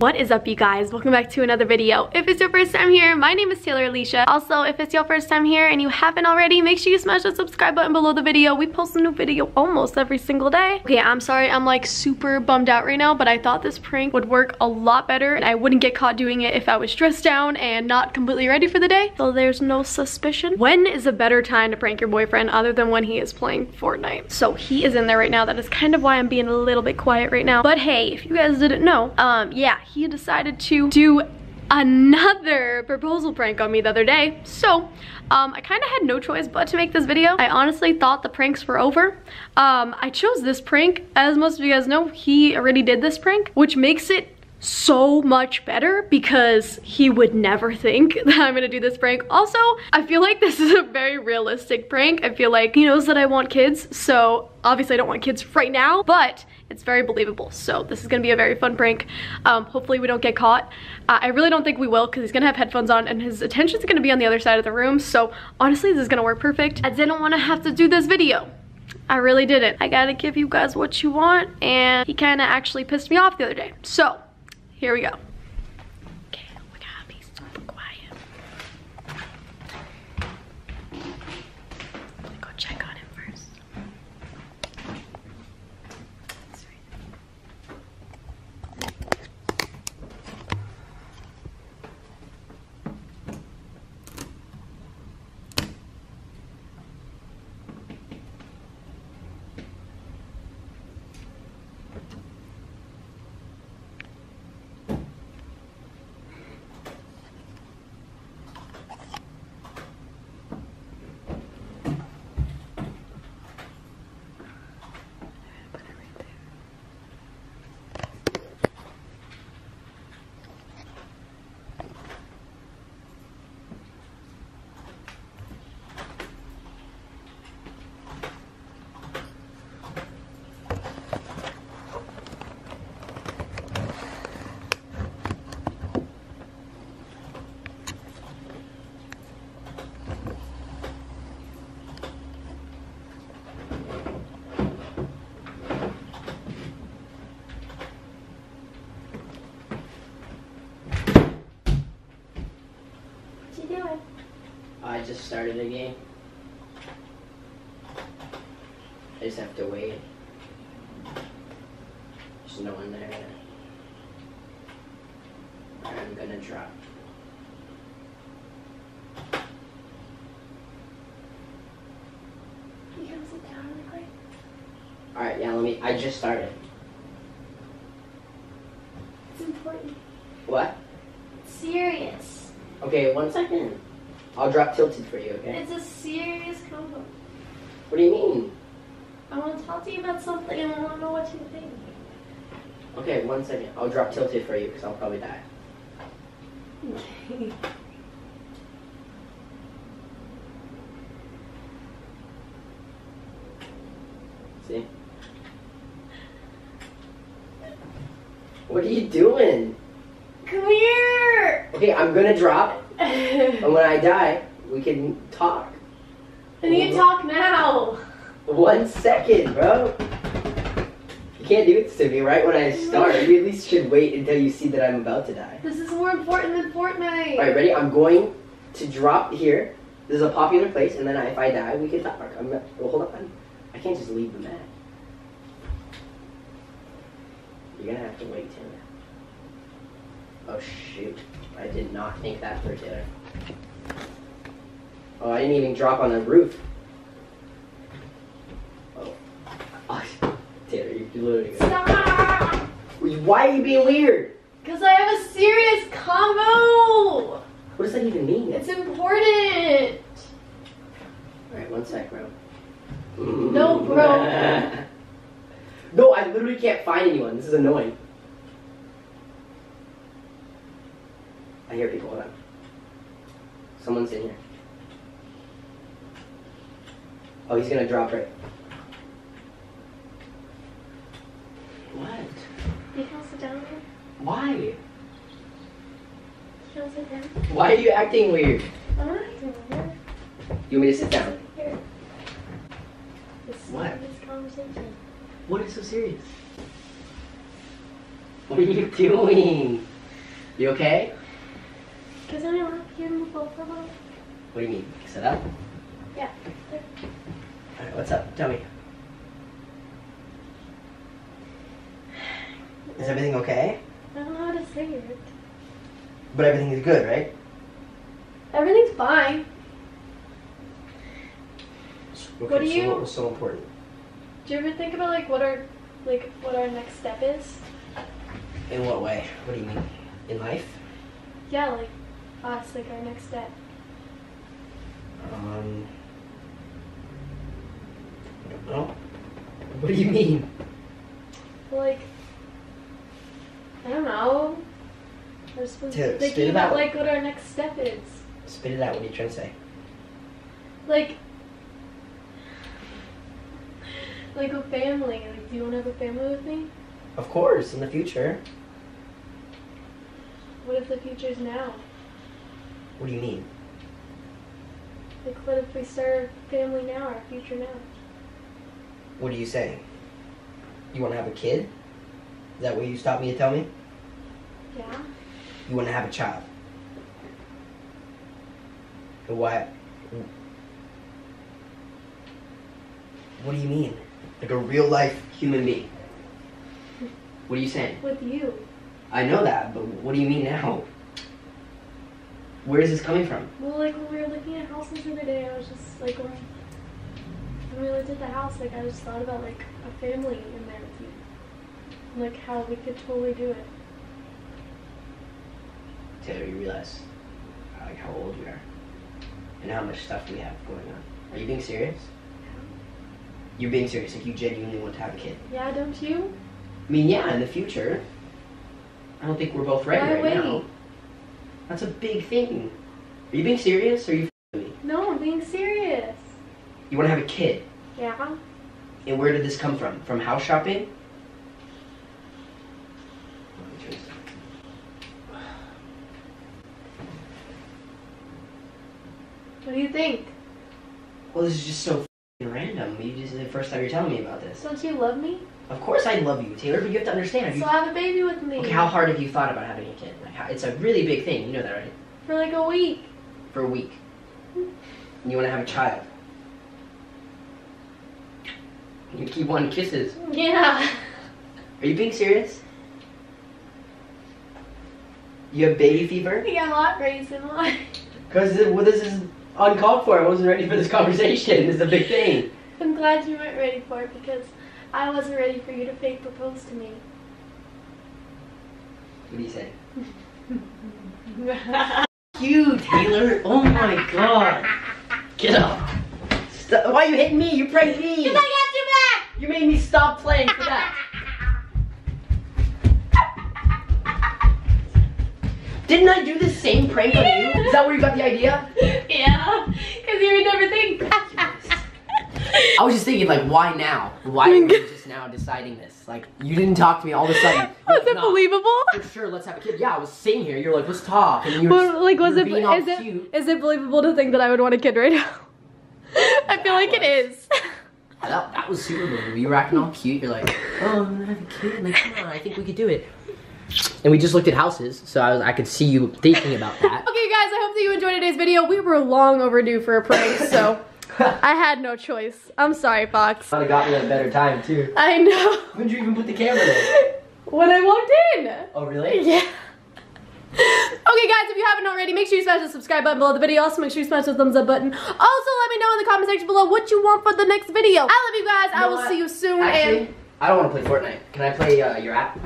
What is up you guys? Welcome back to another video. If it's your first time here, my name is Taylor Alesia. Also, if it's your first time here and you haven't already, make sure you smash the subscribe button below the video. We post a new video almost every single day. Okay, I'm sorry, I'm like super bummed out right now, but I thought this prank would work a lot better and I wouldn't get caught doing it if I was dressed down and not completely ready for the day. So there's no suspicion. When is a better time to prank your boyfriend other than when he is playing Fortnite? So he is in there right now. That is kind of why I'm being a little bit quiet right now. But hey, if you guys didn't know, um, yeah, he decided to do another proposal prank on me the other day. So, um, I kind of had no choice but to make this video. I honestly thought the pranks were over. Um, I chose this prank. As most of you guys know, he already did this prank, which makes it so much better because he would never think that I'm gonna do this prank. Also, I feel like this is a very realistic prank. I feel like he knows that I want kids, so obviously I don't want kids right now, but it's very believable. So this is gonna be a very fun prank. Um, hopefully we don't get caught. Uh, I really don't think we will because he's gonna have headphones on and his attention's gonna be on the other side of the room. So honestly, this is gonna work perfect. I didn't wanna have to do this video. I really didn't. I gotta give you guys what you want and he kinda actually pissed me off the other day. So here we go. Okay, we gotta be super quiet. Let me go check on him first. Put it right there. What you doing? I just started a game. I just have to wait. There's no one there. I'm gonna drop. You sit down real quick? Alright, yeah, let me. I just started. It's important. What? It's serious. Okay, one second. I'll drop tilted for you, okay? It's a serious combo. What do you mean? I want to talk to you about something and I want to know what you think. Okay, one second. I'll drop tilted for you because I'll probably die. Okay. See? What are you doing? Come here! Okay, I'm gonna drop, and when I die, we can talk. need to mm-hmm. talk now. One second, bro. You can't do this to me right when I mm-hmm. start. You at least should wait until you see that I'm about to die. This is more important than Fortnite. Alright, ready? I'm going to drop here. This is a popular place, and then if I die, we can talk. I'm not, well, hold on. I can't just leave the map. You're gonna have to wait, Taylor. Oh, shoot. I did not think that through, Taylor. Oh, I didn't even drop on the roof. Oh. oh Taylor, you're literally gonna... Stop! Why are you being weird? Because I have a serious combo. What does that even mean? It's important. Alright, one sec, bro. No, bro. no, I literally can't find anyone. This is annoying. Hear people. Hold on. Someone's in here. Oh, he's gonna drop right. What? You can sit down here. Why? Can sit down. Why are you acting weird? I'm not doing it. You want me to sit down? Here. This, What? This conversation. What is so serious? What are you doing? You okay? Don't have to move over. What do you mean? Sit up? Yeah. Alright, what's up? Tell me. Is everything okay? I don't know how to say it. But everything is good, right? Everything's fine. Okay, What do so you- what was so important? Do you ever think about like what our like what our next step is? In what way? What do you mean? In life? Yeah, like us, like our next step. Um. I don't know. What do you mean? Like I don't know. We're supposed to To be spit thinking it about out. like what our next step is. Spit it out. What are you trying to say? Like like a family. Like do you wanna have a family with me? Of course, in the future. What if the future is now? What do you mean? Like what if we start a family now, our future now? What are you saying? You want to have a kid? Is that what you stopped me to tell me? Yeah? You want to have a child? Why? What do you mean? Like a real life human being? What are you saying? With you. I know that, but what do you mean now? Where is this coming from? Well, like when we were looking at houses the other day, I was just like, when, when we looked at the house, like I just thought about like a family in there with you, and, like how we could totally do it. Taylor, you realize like how old we are and how much stuff we have going on. Are you being serious? You're being serious. Like you genuinely want to have a kid. Yeah, don't you? I mean, yeah, in the future. I don't think we're both ready Why right wait? now. That's a big thing. Are you being serious or are you f***ing me? No, I'm being serious. You want to have a kid. Yeah. And where did this come from? From house shopping? What do you think? Well, this is just so random. You just the first time you're telling me about this. Don't you love me? Of course I love you, Taylor, but you have to understand. Have you, So have a baby with me. okay, how hard have you thought about having a kid? Like, how, it's a really big thing. You know that, right? For like a week. For a week. And you want to have a child. You keep wanting kisses. Yeah. Are you being serious? You have baby fever? yeah, I'm hot racing. Why? Because this is uncalled for. I wasn't ready for this conversation. This is a big thing. I'm glad you weren't ready for it because I wasn't ready for you to fake propose to me. What do you say? You, Taylor. Oh my god. Get up. Stop. Why are you hitting me? You pranked me. Because I got you back! You made me stop playing for that. Didn't I do the same prank on you? Is that where you got the idea? yeah, because you would never think. I was just thinking, like, why now? Why are you just now deciding this? Like, you didn't talk to me all of a sudden. Was it "No, believable? For sure, let's have a kid. Yeah, I was sitting here. You're like, let's talk, and you were Well, like, was it were being all it cute. is it believable to think that I would want a kid right now? I feel like it is. That, that was super believable. You were acting all cute. You're like, oh, I'm gonna have a kid. Like, come on, I think we could do it. And we just looked at houses, so I was, I could see you thinking about that. Okay, guys, I hope that you enjoyed today's video. We were long overdue for a prank, so I had no choice. I'm sorry, Fox. Might have got me at a better time too. I know. When did you even put the camera there? When I walked in. Oh, really? Yeah. Okay guys, if you haven't already, make sure you smash the subscribe button below the video. Also, make sure you smash the thumbs up button. Also, let me know in the comment section below what you want for the next video. I love you guys. I will what? see you soon. Actually, I don't want to play Fortnite. Can I play uh, your app?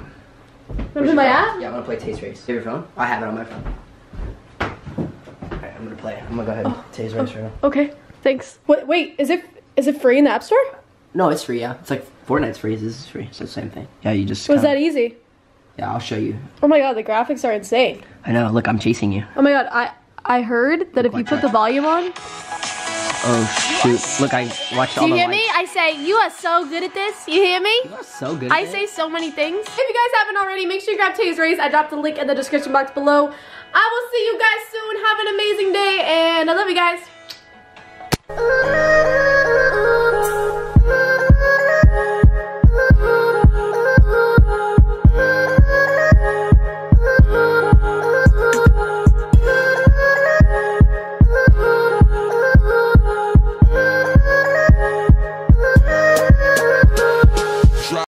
Wanna your my app? Yeah, I want to play Tay's Race. You have your phone? I have it on my phone. Alright, I'm gonna play. I'm gonna go ahead and oh. Tay's Race oh, right now. Okay, thanks. Wait, wait, is it is it free in the App Store? No, it's free, yeah. It's like Fortnite's free. This is free. It's the same thing. Yeah, you just. Was kinda- that easy? Yeah, I'll show you. Oh my god, the graphics are insane. I know. Look, I'm chasing you. Oh my god, I I heard that if you put the volume on. Oh shoot! Look, I watched Do all you the hear me? I say you are so good at this. You hear me? You are so good. I say so many things. If you guys haven't already, make sure you grab Tay's Race. I dropped the link in the description box below. I will see you guys soon. Have an amazing day, and I love you guys.